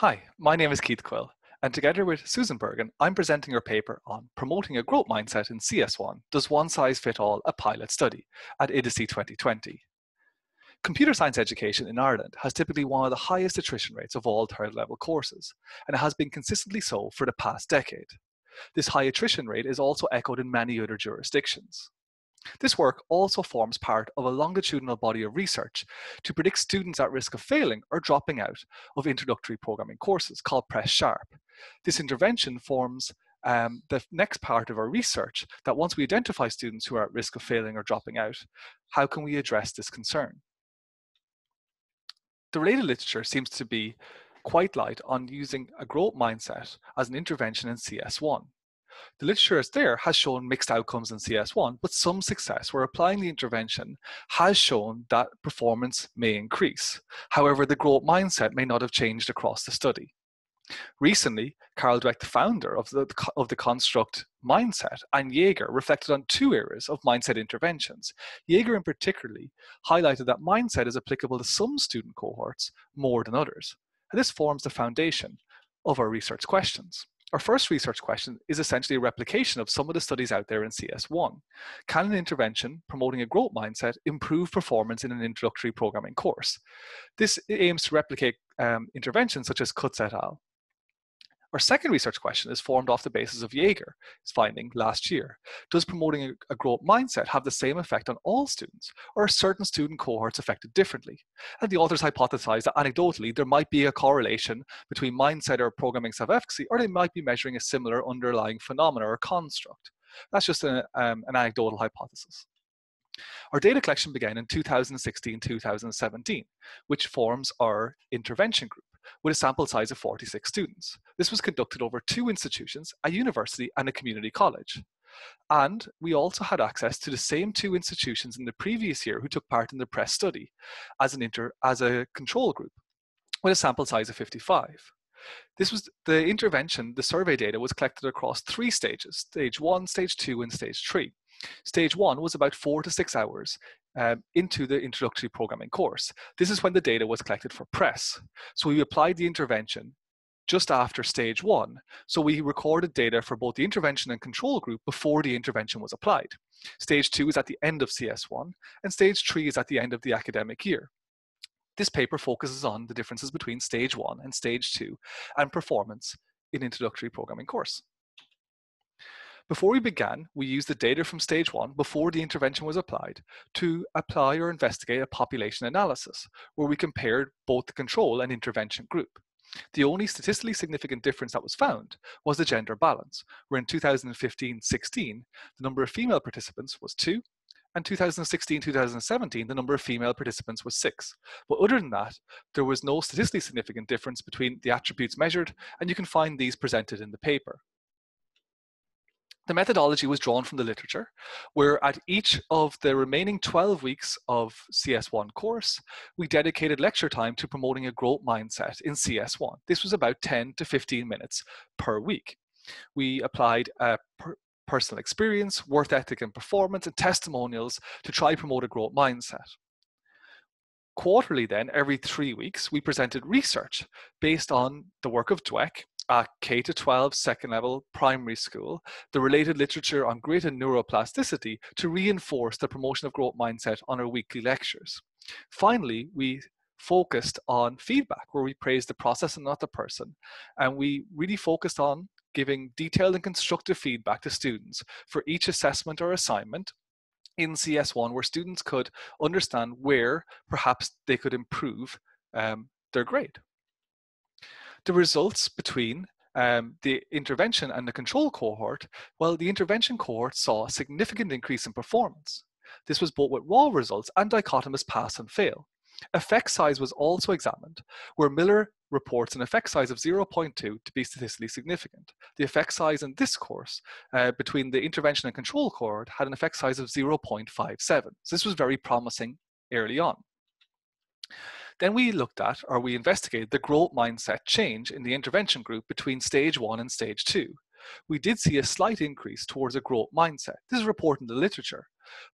Hi, my name is Keith Quille, and together with Susan Bergin, I'm presenting your paper on promoting a growth mindset in CS1. Does one size fit all a pilot study at ITiCSE 2020? Computer science education in Ireland has typically one of the highest attrition rates of all third level courses, and it has been consistently so for the past decade. This high attrition rate is also echoed in many other jurisdictions. This work also forms part of a longitudinal body of research to predict students at risk of failing or dropping out of introductory programming courses called PreSS#. This intervention forms um, the next part of our research that once we identify students who are at risk of failing or dropping out, how can we address this concern? The related literature seems to be quite light on using a growth mindset as an intervention in CS1. The literature there has shown mixed outcomes in CS1, but some success where applying the intervention has shown that performance may increase. However, the growth mindset may not have changed across the study. Recently, Carol Dweck, the founder of the, of the construct mindset, and Yeager reflected on two areas of mindset interventions. Yeager, in particularly, highlighted that mindset is applicable to some student cohorts more than others. And this forms the foundation of our research questions. Our first research question is essentially a replication of some of the studies out there in CS1. Can an intervention promoting a growth mindset improve performance in an introductory programming course? This aims to replicate um, interventions such as Cutts et al. Our second research question is formed off the basis of Yeager's finding last year. Does promoting a, growth mindset have the same effect on all students, or are certain student cohorts affected differently? And the authors hypothesized that anecdotally there might be a correlation between mindset or programming self-efficacy, or they might be measuring a similar underlying phenomena or construct. That's just um, an anecdotal hypothesis. Our data collection began in 2016-2017, which forms our intervention group with a sample size of 46 students. This was conducted over two institutions, a university and a community college. And we also had access to the same two institutions in the previous year who took part in the PreSS study as, an inter, as a control group with a sample size of 55. This was the intervention, the survey data was collected across three stages, stage one, stage two, and stage three. Stage one was about four to six hours um, into the introductory programming course. This is when the data was collected for PreSS. So we applied the intervention just after stage one. So we recorded data for both the intervention and control group before the intervention was applied. Stage two is at the end of CS1, and stage three is at the end of the academic year. This paper focuses on the differences between stage one and stage two and performance in introductory programming course. Before we began, we used the data from stage one before the intervention was applied to apply or investigate a population analysis where we compared both the control and intervention group. The only statistically significant difference that was found was the gender balance, where in 2015-16, the number of female participants was two, and 2016-2017, the number of female participants was six. But other than that, there was no statistically significant difference between the attributes measured, and you can find these presented in the paper. The methodology was drawn from the literature, where at each of the remaining 12 weeks of CS1 course, we dedicated lecture time to promoting a growth mindset in CS1. This was about 10 to 15 minutes per week. We applied a per personal experience, worth ethic and performance, and testimonials to try promote a growth mindset. Quarterly, then, every three weeks, we presented research based on the work of Dweck at K to 12 second level primary school, the related literature on greater neuroplasticity to reinforce the promotion of growth mindset on our weekly lectures. Finally, we focused on feedback where we praised the process and not the person. And we really focused on giving detailed and constructive feedback to students for each assessment or assignment in CS1 where students could understand where perhaps they could improve um, their grade the results between um, the intervention and the control cohort, well, the intervention cohort saw a significant increase in performance. This was both with raw results and dichotomous pass and fail. Effect size was also examined, where Miller reports an effect size of 0.2 to be statistically significant. The effect size in this course uh, between the intervention and control cohort had an effect size of 0.57. So this was very promising early on. Then we looked at, or we investigated, the growth mindset change in the intervention group between stage one and stage two. We did see a slight increase towards a growth mindset. This is reported in the literature.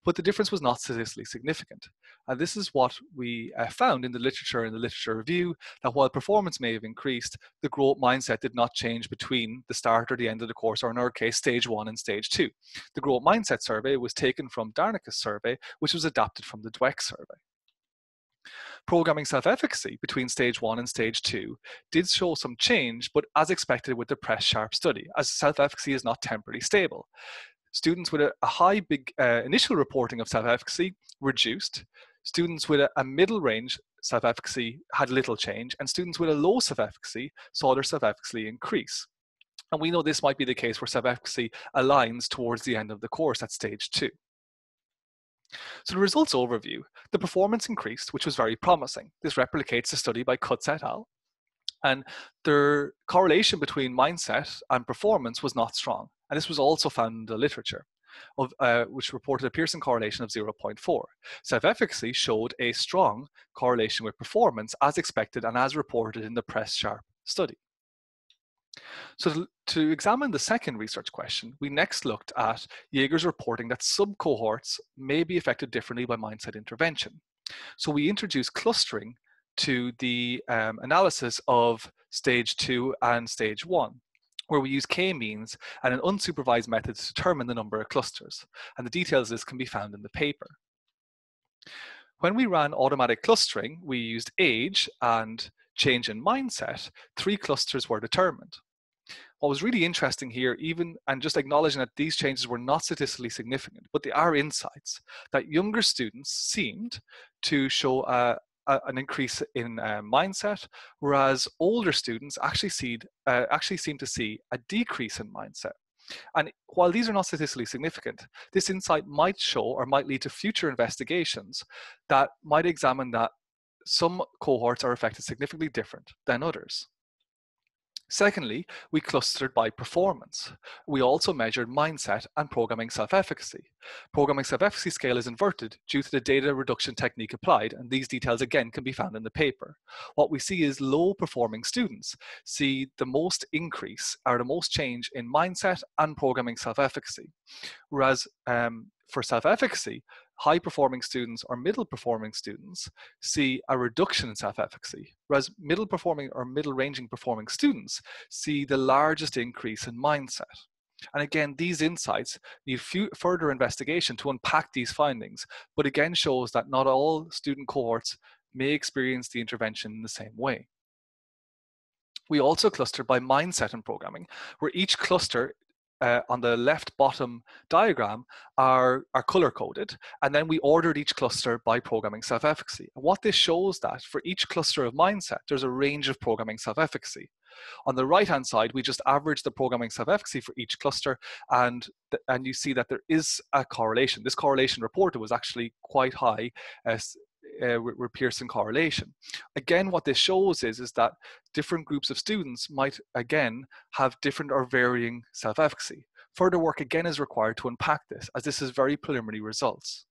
but the difference was not statistically significant. And this is what we uh, found in the literature in the literature review, that while performance may have increased, the growth mindset did not change between the start or the end of the course, or in our case, stage one and stage two. The growth mindset survey was taken from Darnica's survey, which was adapted from the Dweck survey programming self-efficacy between stage one and stage two did show some change, but as expected with the PreSS# study, as self-efficacy is not temporally stable. Students with a, a high big uh, initial reporting of self-efficacy reduced. Students with a, a middle range self-efficacy had little change, and students with a low self-efficacy saw their self-efficacy increase. And we know this might be the case where self-efficacy aligns towards the end of the course at stage two. So the results overview, the performance increased, which was very promising. This replicates the study by Cutts et al. And their correlation between mindset and performance was not strong. And this was also found in the literature, of, uh, which reported a Pearson correlation of 0.4. Self-efficacy showed a strong correlation with performance as expected and as reported in the PreSS# study. So to, to, examine the second research question, we next looked at Yeager's reporting that sub-cohorts may be affected differently by mindset intervention. So we introduced clustering to the um, analysis of stage two and stage one, where we use k-means and an unsupervised method to determine the number of clusters. And the details of this can be found in the paper. When we ran automatic clustering, we used age and change in mindset, three clusters were determined. What was really interesting here, even and just acknowledging that these changes were not statistically significant, but they are insights that younger students seemed to show a, an increase in uh, mindset, whereas older students actually see uh, actually seem to see a decrease in mindset. And while these are not statistically significant, this insight might show or might lead to future investigations that might examine that some cohorts are affected significantly different than others. Secondly, we clustered by performance. We also measured mindset and programming self-efficacy. Programming self-efficacy scale is inverted due to the data reduction technique applied, and these details again can be found in the paper. What we see is low performing students see the most increase or the most change in mindset and programming self-efficacy. Whereas um, for self-efficacy, high performing students or middle performing students see a reduction in self efficacy, whereas middle performing or middle ranging performing students see the largest increase in mindset. And again, these insights need further investigation to unpack these findings, but again shows that not all student cohorts may experience the intervention in the same way. We also cluster by mindset and programming, where each cluster uh, on the left bottom diagram are, are color coded and then we ordered each cluster by programming self-efficacy. What this shows that for each cluster of mindset there's a range of programming self-efficacy. On the right hand side we just average the programming self-efficacy for each cluster and, and you see that there is a correlation. This correlation reported was actually quite high as uh, with, with, Pearson correlation. Again, what this shows is, is that different groups of students might, again, have different or varying self-efficacy. Further work again is required to unpack this, as this is very preliminary results.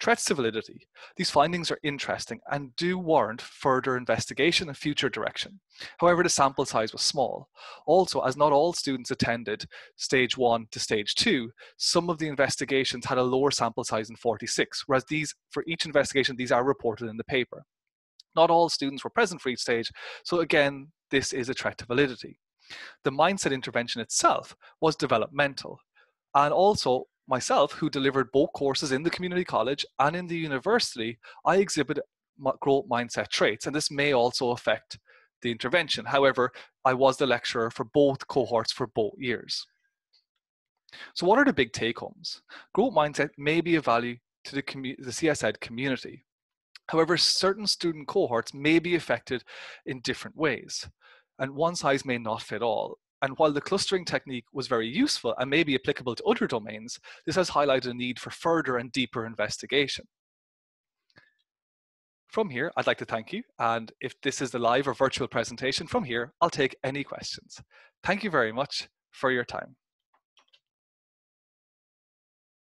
Threats to validity. These findings are interesting and do warrant further investigation and future direction. However, the sample size was small. Also, as not all students attended stage one to stage two, some of the investigations had a lower sample size than 46, whereas these, for each investigation, these are reported in the paper. Not all students were present for each stage, so again, this is a threat to validity. The mindset intervention itself was developmental, and also myself, who delivered both courses in the community college and in the university, I exhibit growth mindset traits, and this may also affect the intervention. However, I was the lecturer for both cohorts for both years. So what are the big take homes? Growth mindset may be of value to the, the CS Ed community. However, certain student cohorts may be affected in different ways, and one size may not fit all. And while the clustering technique was very useful and may be applicable to other domains, this has highlighted a need for further and deeper investigation. From here, I'd like to thank you. And if this is the live or virtual presentation from here, I'll take any questions. Thank you very much for your time.